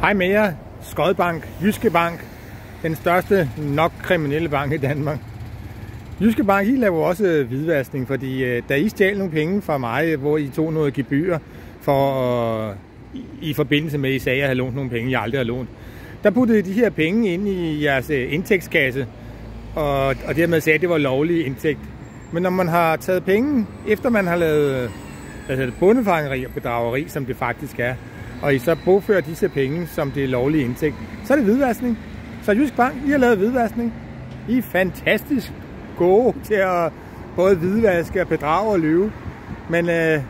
Hej med jer. Skodbank, Jyske Bank, den største nok kriminelle bank i Danmark. Jyske Bank, I laver også øh, hvidvaskning, fordi øh, da I stjal nogle penge fra mig, hvor I tog noget gebyr for øh, i, forbindelse med, at I sagde, at jeg havde lånt nogle penge, jeg aldrig har lånt, der puttede I de her penge ind i jeres indtægtskasse, og, og dermed sagde, at det var lovlig indtægt. Men når man har taget penge, efter man har lavet altså bundefangeri og bedrageri, som det faktisk er, og I så bogfører disse penge, som det er lovlige indtægt, så er det hvidvaskning. Så Jysk Bank, I har lavet hvidvaskning. I er fantastisk gode til at både hvidvaske og bedrage og løbe. Men øh,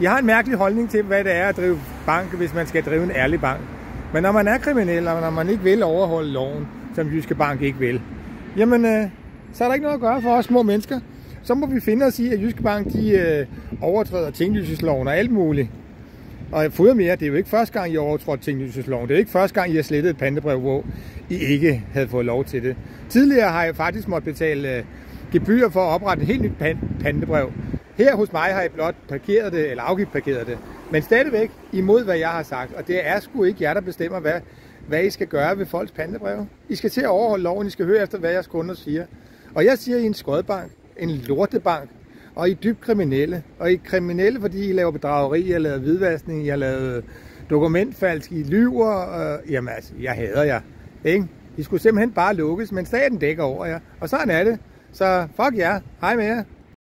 jeg har en mærkelig holdning til, hvad det er at drive bank, hvis man skal drive en ærlig bank. Men når man er kriminel, og når man ikke vil overholde loven, som Jyske Bank ikke vil, jamen øh, så er der ikke noget at gøre for os små mennesker. Så må vi finde os i, at Jyske Bank de, øh, overtræder tinglysesloven og alt muligt. Og fodre mere, det er jo ikke første gang, I overtrådte tinglysesloven. Det er jo ikke første gang, I har slettet et pandebrev, hvor I ikke havde fået lov til det. Tidligere har jeg faktisk måttet betale øh, gebyr for at oprette et helt nyt pandebrev. Her hos mig har jeg blot parkeret det, eller afgivet parkeret det. Men stadigvæk imod, hvad jeg har sagt. Og det er sgu ikke jer, der bestemmer, hvad, hvad I skal gøre ved folks pandebreve. I skal til at overholde loven. I skal høre efter, hvad jeres kunder siger. Og jeg siger, I er en skodbank, en lortebank, og I er dybt kriminelle. Og I er kriminelle, fordi I laver bedrageri, I har lavet hvidvaskning, I har lavet dokumentfalsk, I lyver. Øh, jamen altså, jeg hader jer. Ikke? I skulle simpelthen bare lukkes, men staten dækker over jer. Og sådan er det. Så fuck jer. Hej med jer.